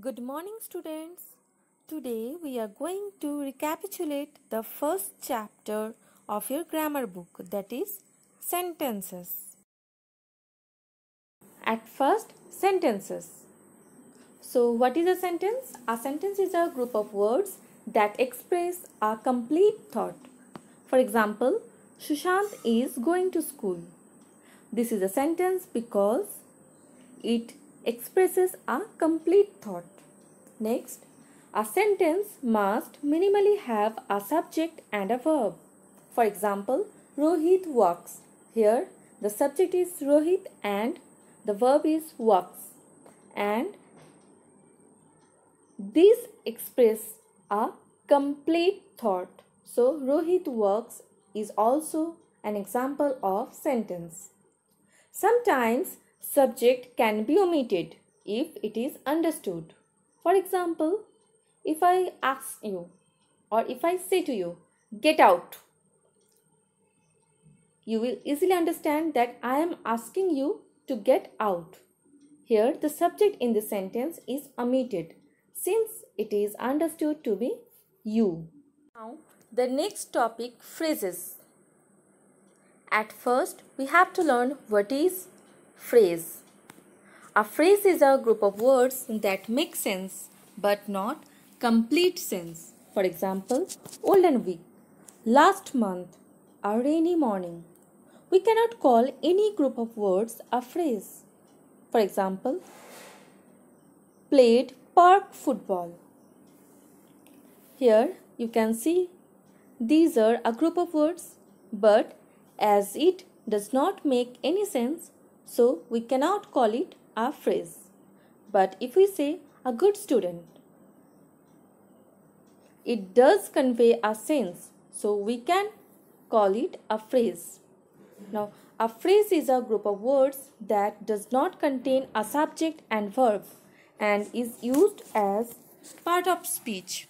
Good morning, students. Today we are going to recapitulate the first chapter of your grammar book that is sentences. At first, sentences. So, what is a sentence? A sentence is a group of words that express a complete thought. For example, Sushant is going to school. This is a sentence because it expresses a complete thought. Next, a sentence must minimally have a subject and a verb. For example, Rohit walks. Here, the subject is Rohit and the verb is walks. And these express a complete thought. So, Rohit walks is also an example of sentence. Sometimes subject can be omitted if it is understood. For example, if I ask you or if I say to you, get out, you will easily understand that I am asking you to get out. Here, the subject in the sentence is omitted since it is understood to be you. Now, the next topic phrases. At first, we have to learn what is phrase. A phrase is a group of words that make sense but not complete sense. For example, old and weak, last month, a rainy morning. We cannot call any group of words a phrase. For example, played park football. Here you can see these are a group of words but as it does not make any sense so we cannot call it a phrase. But if we say a good student, it does convey a sense so we can call it a phrase. Now a phrase is a group of words that does not contain a subject and verb and is used as part of speech.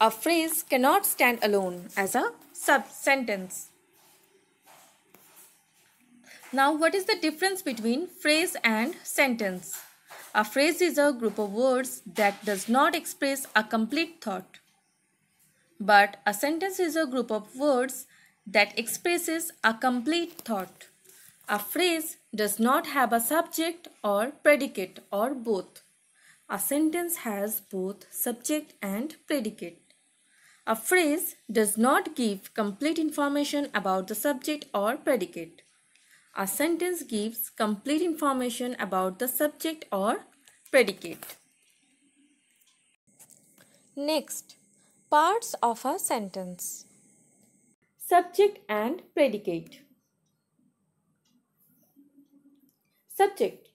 A phrase cannot stand alone as a sub sentence. Now, what is the difference between phrase and sentence? A phrase is a group of words that does not express a complete thought. But a sentence is a group of words that expresses a complete thought. A phrase does not have a subject or predicate or both. A sentence has both subject and predicate. A phrase does not give complete information about the subject or predicate. A sentence gives complete information about the subject or predicate. Next, parts of a sentence. Subject and predicate. Subject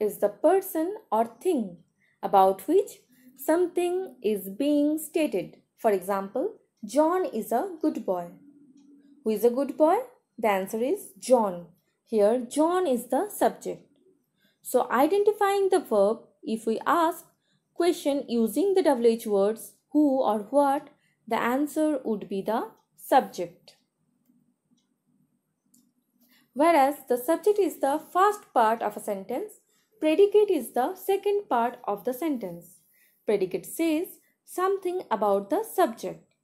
is the person or thing about which something is being stated. For example, John is a good boy. Who is a good boy? The answer is John. Here, John is the subject. So, identifying the verb, if we ask question using the WH words who or what, the answer would be the subject. Whereas the subject is the first part of a sentence, predicate is the second part of the sentence. Predicate says something about the subject.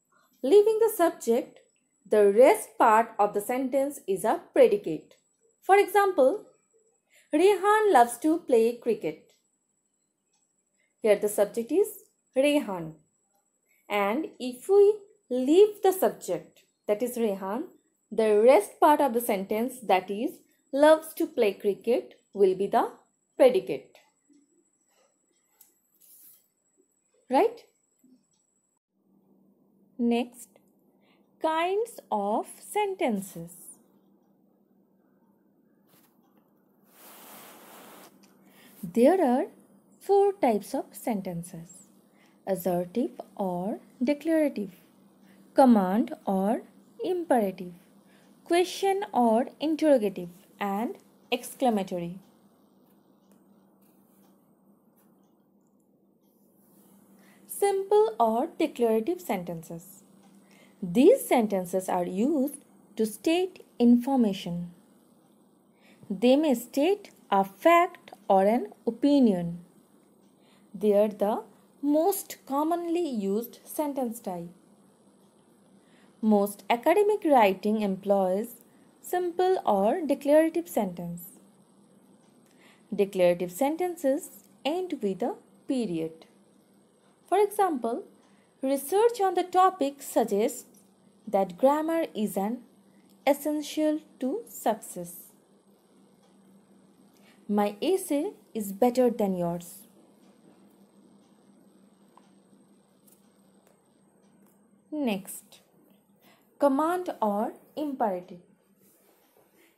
Leaving the subject, the rest part of the sentence is a predicate. For example, Rehan loves to play cricket. Here the subject is Rehan. And if we leave the subject, that is Rehan, the rest part of the sentence, that is loves to play cricket, will be the predicate. Right? Next, kinds of sentences. There are four types of sentences assertive or declarative, command or imperative, question or interrogative, and exclamatory. Simple or declarative sentences. These sentences are used to state information. They may state a fact or an opinion. They are the most commonly used sentence type. Most academic writing employs simple or declarative sentence. Declarative sentences end with a period. For example, research on the topic suggests that grammar is an essential to success. My essay is better than yours. Next, command or imperative.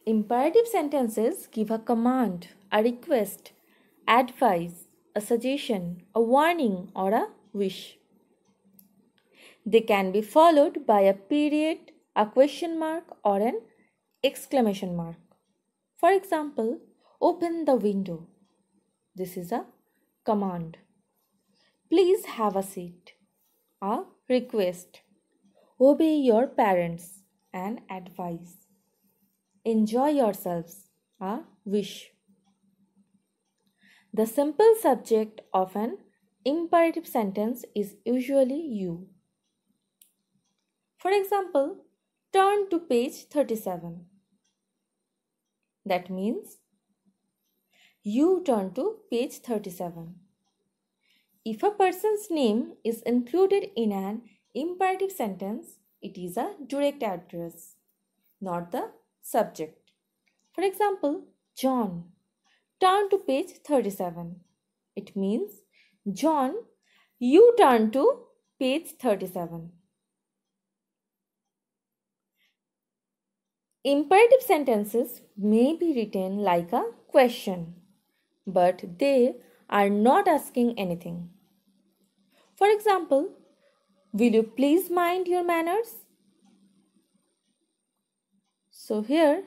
Imperative sentences give a command, a request, advice, a suggestion, a warning, or a wish. They can be followed by a period, a question mark, or an exclamation mark. For example, open the window. This is a command. Please have a seat. A request. Obey your parents. An advice. Enjoy yourselves. A wish. The simple subject of an imperative sentence is usually you. For example, turn to page 37. That means you turn to page 37. If a person's name is included in an imperative sentence, it is a direct address, not the subject. For example, John Turn to page 37. It means, John, you turn to page 37. Imperative sentences may be written like a question, but they are not asking anything. For example, will you please mind your manners? So here,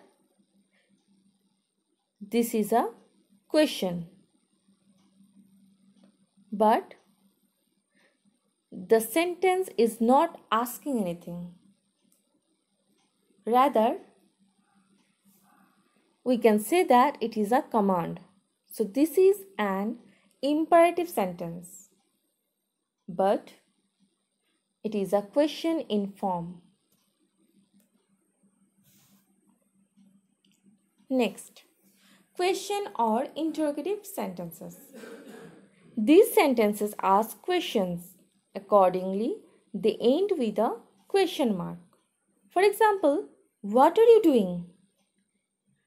this is a question but the sentence is not asking anything rather we can say that it is a command so this is an imperative sentence but it is a question in form next question or interrogative sentences. These sentences ask questions. Accordingly, they end with a question mark. For example, what are you doing?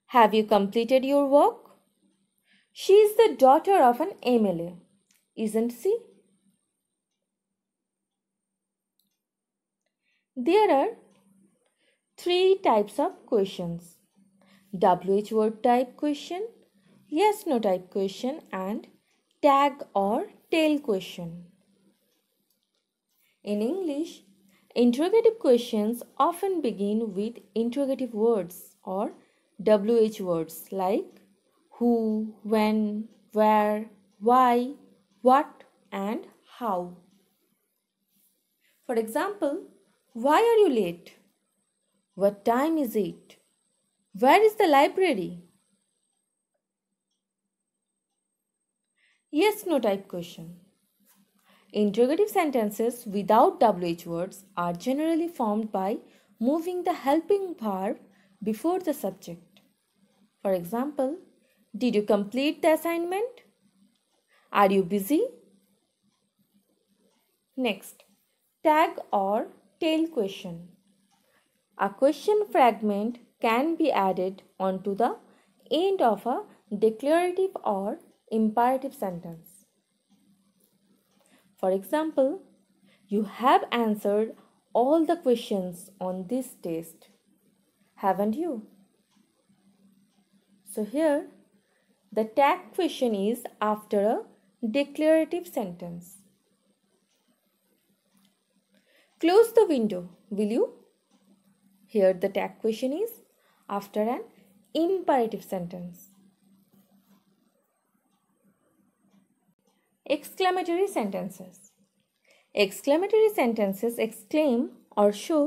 Have you completed your work? She is the daughter of an MLA, isn't she? There are three types of questions WH word type question, yes no type question and tag or tail question. In English, interrogative questions often begin with interrogative words or WH words like who, when, where, why, what and how. For example, why are you late? What time is it? Where is the library? Yes no type question. Interrogative sentences without WH words are generally formed by moving the helping verb before the subject. For example, did you complete the assignment? Are you busy? Next, tag or tail question. A question fragment can be added onto the end of a declarative or imperative sentence. For example, you have answered all the questions on this test, haven't you? So here, the tag question is after a declarative sentence. Close the window, will you? Here the tag question is after an imperative sentence. Exclamatory sentences. Exclamatory sentences exclaim or show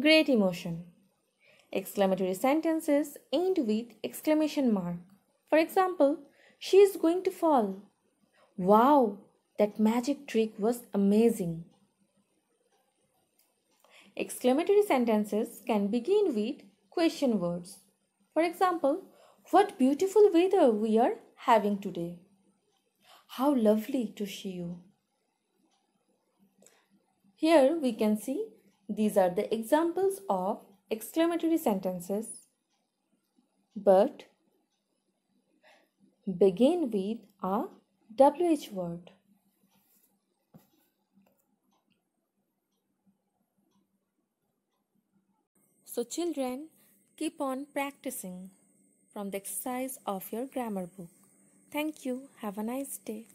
great emotion. Exclamatory sentences end with exclamation mark. For example, she is going to fall. Wow, That magic trick was amazing. Exclamatory sentences can begin with question words. For example, what beautiful weather we are having today. How lovely to see you. Here we can see these are the examples of exclamatory sentences but begin with a WH word. So children, keep on practicing from the exercise of your grammar book. Thank you. Have a nice day.